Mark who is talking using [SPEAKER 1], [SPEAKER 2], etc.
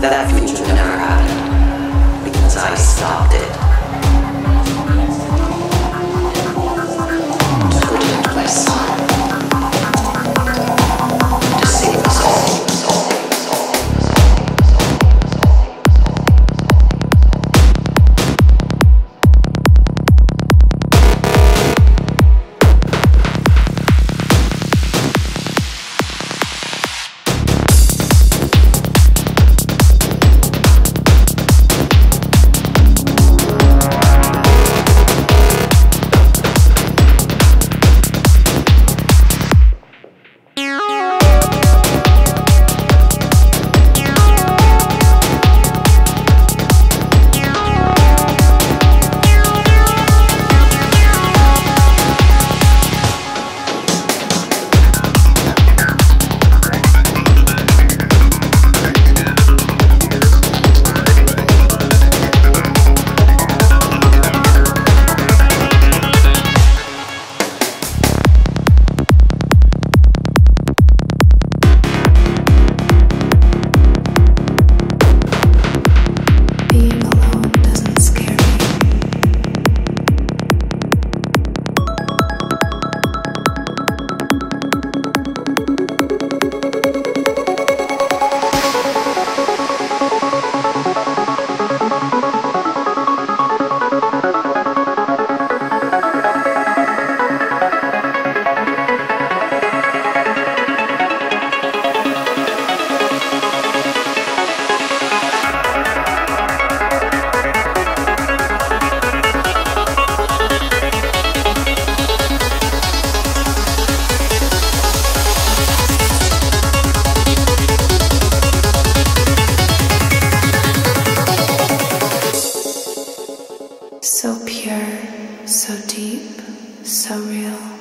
[SPEAKER 1] that future never happened because I stopped it. Took it. よ。